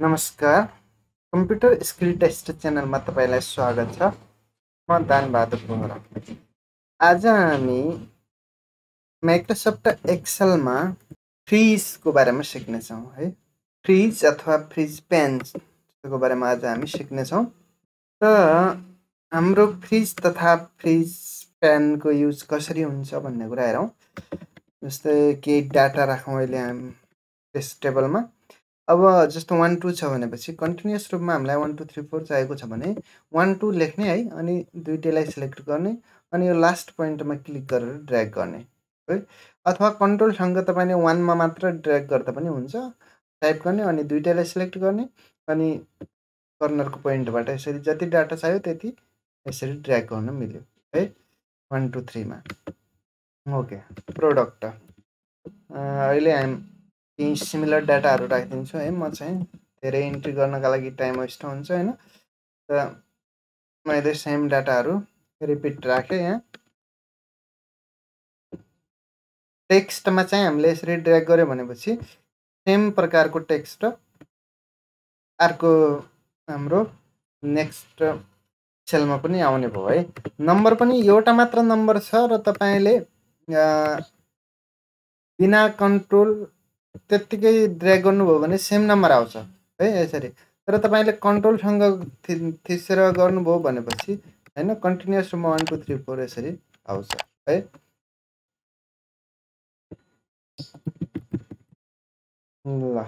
नमस्कार। Computer skill test च्यानलमा तपाईँलाई स्वागत छ। म दानबहादुर बोहरा आज हामी माइक्रोसफ्ट एक्सेलमा फ्रिजको बारेमा सिक्नेछौँ है। फ्रिज अथवा फ्रिज पेन्सको बारेमा आज हामी सिक्नेछौँ। र हाम्रो फ्रिज तथा फ्रिज पेनको युज कसरी हुन्छ भन्ने कुरा हेरौँ। जस्तै केही डाटा राखौँ अहिले हामी टेबलमा अब जस्तो वान टू छ भनेपछि कन्टिन्युस रूपमा हामीलाई वान टू थ्री फोर चाहिएको छ भने वान टू लेख्ने है अनि दुइटैलाई सिलेक्ट गर्ने अनि यो लास्ट पोइन्टमा क्लिक गरेर ड्र्याग गर्ने है? अथवा कन्ट्रोलसँग तपाईँले वानमा मात्र ड्र्याग गर्दा पनि हुन्छ। टाइप गर्ने अनि दुइटैलाई सिलेक्ट गर्ने अनि कर्नरको पोइन्टबाट यसरी जति डाटा चाहियो त्यति यसरी ड्र्याग गर्न मिल्यो है? वान टू थ्रीमा ओके प्रोडक्ट अहिले हाम केही सिमिलर डाटाहरू राखिदिन्छु है म चाहिँ धेरै इन्ट्री गर्नका लागि टाइम वेस्ट हुन्छ होइन। र मैले सेम डाटाहरू रिपिट राखेँ यहाँ। टेक्स्टमा चाहिँ हामीले यसरी ड्र्याग गऱ्यो भनेपछि सेम प्रकारको टेक्स्ट अर्को हाम्रो नेक्स्ट सेलमा पनि आउने भयो है। नम्बर पनि एउटा मात्र नम्बर छ र तपाईँले बिना कन्ट्रोल त्यत्तिकै ड्र्याग गर्नुभयो भने सेम नम्बर आउँछ है यसरी। तर तपाईँले कन्ट्रोलसँग थि थिचेर गर्नुभयो भनेपछि होइन कन्टिन्युस रूपमा वान टू थ्री फोर यसरी आउँछ है। ल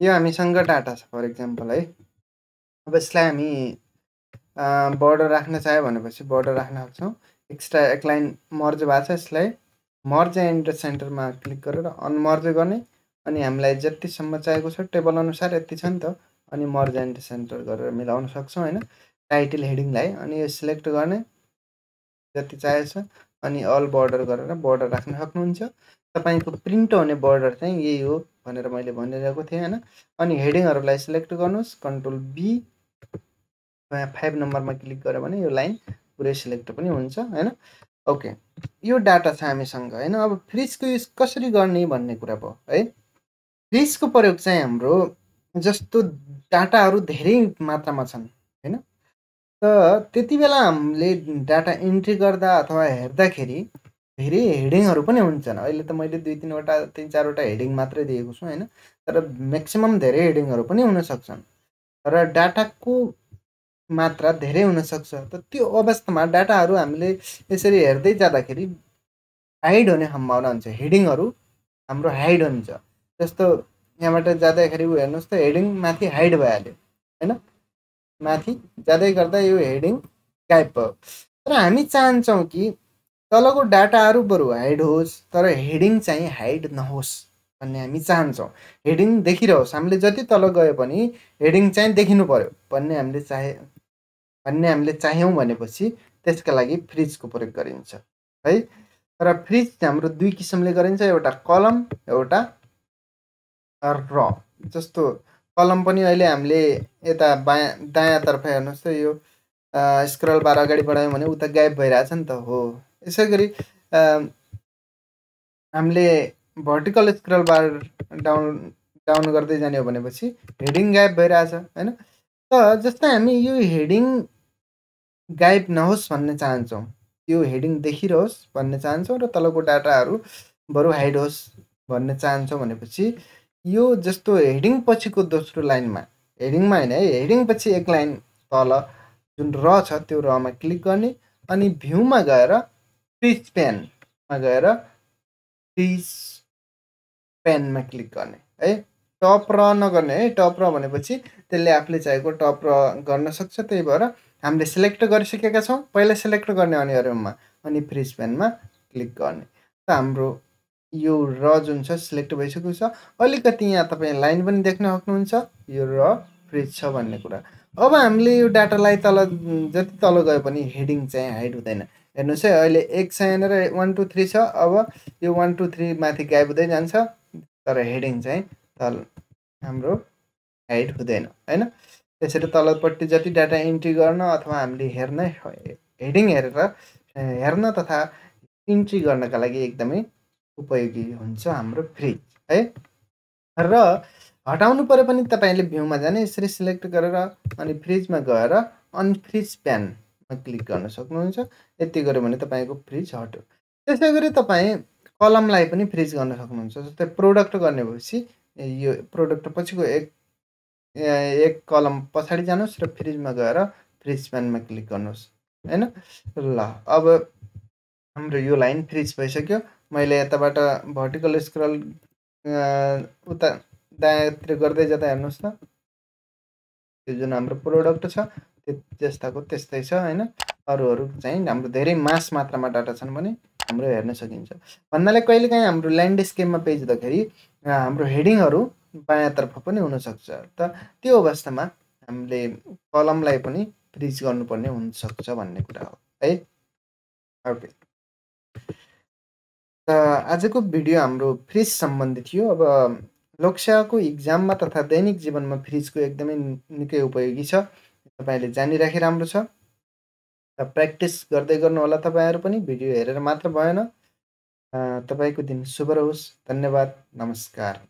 यो हामीसँग डाटा छ फर इक्जाम्पल है। अब यसलाई हामी बर्डर राख्न चाह्यो भनेपछि बर्डर राख्न सक्छौँ एक्स्ट्रा एक लाइन मर्ज भएको छ यसलाई। मर्ज एन्ड सेन्टरमा क्लिक गरेर अनमर्ज गर्ने अनि हामीलाई जतिसम्म चाहिएको छ टेबल अनुसार यति छ नि त अनि मर्ज एन्ड सेन्टर गरेर मिलाउन सक्छौँ होइन? टाइटल हेडिङलाई अनि यो सिलेक्ट गर्ने जति चाहिएको छ अनि अल बर्डर गरेर बर्डर राख्न सक्नुहुन्छ। तपाईँको प्रिन्ट हुने बर्डर चाहिँ यही हो भनेर मैले भनिरहेको थिएँ होइन? अनि हेडिङहरूलाई सिलेक्ट गर्नुहोस् कन्ट्रोल बी फाइभ नम्बरमा क्लिक गऱ्यो भने यो लाइन पुरै सिलेक्ट पनि हुन्छ होइन? ओके यो डाटा छ हामीसँग होइन? अब फ्रिजको युज कसरी गर्ने भन्ने कुरा भयो है? फ्रिजको प्रयोग चाहिँ हाम्रो जस्तो डाटाहरू धेरै मात्रामा छन् होइन? त त्यति बेला हामीले डाटा इन्ट्री गर्दा अथवा हेर्दाखेरि धेरै हेडिङहरू पनि हुन्छन्। अहिले त मैले दुई तिनवटा तिन चारवटा हेडिङ मात्रै दिएको छु होइन? तर म्याक्सिमम् धेरै हेडिङहरू पनि हुनसक्छन् र डाटाको मात्रा धेरै हुनसक्छ। त त्यो अवस्थामा डाटाहरू हामीले यसरी हेर्दै जाँदाखेरि हाइड हुने सम्भावना हुन्छ। हेडिङहरू हाम्रो हाइड हुन्छ। जस्तो यहाँबाट जाँदाखेरि ऊ हेर्नुहोस् त हेडिङ माथि हाइड भइहाल्यो होइन? माथि जाँदै गर्दा यो हेडिङ गायब भयो। तर हामी चाहन्छौँ कि तलको डाटाहरू बरु हाइड होस् तर हेडिङ चाहिँ हाइड नहोस् भन्ने हामी चाहन्छौँ। हेडिङ देखिरहोस्। हामीले जति तल गयो पनि हेडिङ चाहिँ देखिनु पऱ्यो भन्ने हामीले चाहे भन्ने हामीले चाह्यौँ भनेपछि त्यसका लागि फ्रिजको प्रयोग गरिन्छ है? र फ्रिज हाम्रो दुई किसिमले गरिन्छ एउटा कलम एउटा र। जस्तो कलम पनि अहिले हामीले यता बायाँ दायाँतर्फ हेर्नुहोस् त यो स्क्रल बार अगाडि बढायौँ भने उता गायब भइरहेछ नि त हो? यसै गरी हामीले vertical scroll bar down down गर्दै जाने हो भनेपछि हेडिङ गायब भइरहेछ होइन? त जस्तै हामी यो हेडिङ गायब नहोस् भन्ने चाहन्छौँ। यो हेडिङ देखिरहोस् भन्ने चाहन्छौँ र तलको डाटाहरू बरु हाइड होस् भन्ने चाहन्छौँ भनेपछि यो जस्तो हेडिङ पछिको दोस्रो लाइनमा हेडिङमा होइन है हेडिङ पछि एक लाइन तल जुन र छ त्यो रमा क्लिक गर्ने अनि भ्यूमा गएर फ्रिज पेनमा गएर फ्रिज पेनमा क्लिक गर्ने है। टप र नगर्ने है टप र भनेपछि त्यसले आफूले चाहेको टप र गर्न सक्छ त्यही भएर हामीले सिलेक्ट गरिसकेका छौँ पहिला सिलेक्ट गर्ने अनिवार्यमा अनि फ्रिज पेनमा क्लिक गर्ने। त हाम्रो यो र जुन छ सिलेक्ट भइसकेको छ। अलिकति यहाँ तपाईँ लाइन पनि देख्न सक्नुहुन्छ यो र फ्रिज छ भन्ने कुरा। अब हामीले यो डाटालाई तल जति तल गयो पनि हेडिङ चाहिँ हाइड हुँदैन। हेर्नुहोस् है अहिले एक छ यहाँनिर वान टू थ्री छ। अब यो वान टू थ्री माथि गायब हुँदै जान्छ। तर हेडिङ चाहिँ तल हाम्रो हाइड हुँदैन होइन? त्यसरी तलपट्टि जति डाटा इन्ट्री गर्न अथवा हामीले हेर्न हेडिङ हेरेर हेर्न तथा इन्ट्री गर्नका लागि एकदमै उपयोगी हुन्छ हाम्रो फ्रिज है? र हटाउनु पऱ्यो पनि तपाईँले भ्यूमा जाने यसरी सिलेक्ट गरेर अनि फ्रिजमा गएर अनफ्रिज प्यानमा क्लिक गर्न सक्नुहुन्छ। यति गऱ्यो भने तपाईँको फ्रिज हट्यो। त्यसै गरी तपाईँ कलमलाई पनि फ्रिज गर्न सक्नुहुन्छ। जस्तै प्रोडक्ट गर्ने भएपछि यो प्रोडक्ट पछिको एक एक कलम पछाडि जानुहोस् र फ्रिजमा गएर फ्रिज प्यानमा क्लिक गर्नुहोस् होइन? ल अब हाम्रो यो लाइन फ्रिज भइसक्यो। मैले यताबाट भर्टिकल स्क्रल उता दायाँतिर गर्दै जाँदा हेर्नुहोस् त। त्यो जुन हाम्रो प्रोडक्ट छ त्यो जस्ताको त्यस्तै छ होइन? अरूहरू चाहिँ हाम्रो धेरै मास मात्रामा डाटा छन् भने हाम्रो हेर्न सकिन्छ। भन्नाले कहिलेकाहीँ हाम्रो ल्यान्डस्केपमा पेज हुँदाखेरि हाम्रो हेडिङहरू बायाँतर्फ पनि हुनसक्छ। त त्यो अवस्थामा हामीले कलमलाई पनि फ्रिज गर्नुपर्ने हुनसक्छ भन्ने कुरा हो है? ओके त आजको भिडियो हाम्रो फ्रिज सम्बन्धी थियो। अब लोकसेवाको इक्जाममा तथा दैनिक जीवनमा फ्रिजको एकदमै निकै उपयोगी छ। तपाईँले जानिराखे राम्रो छ। र प्र्याक्टिस गर्दै गर्नु होला तपाईँहरू पनि। भिडियो हेरेर मात्र भएन। तपाईँको दिन। शुभ रहोस् धन्यवाद। नमस्कार।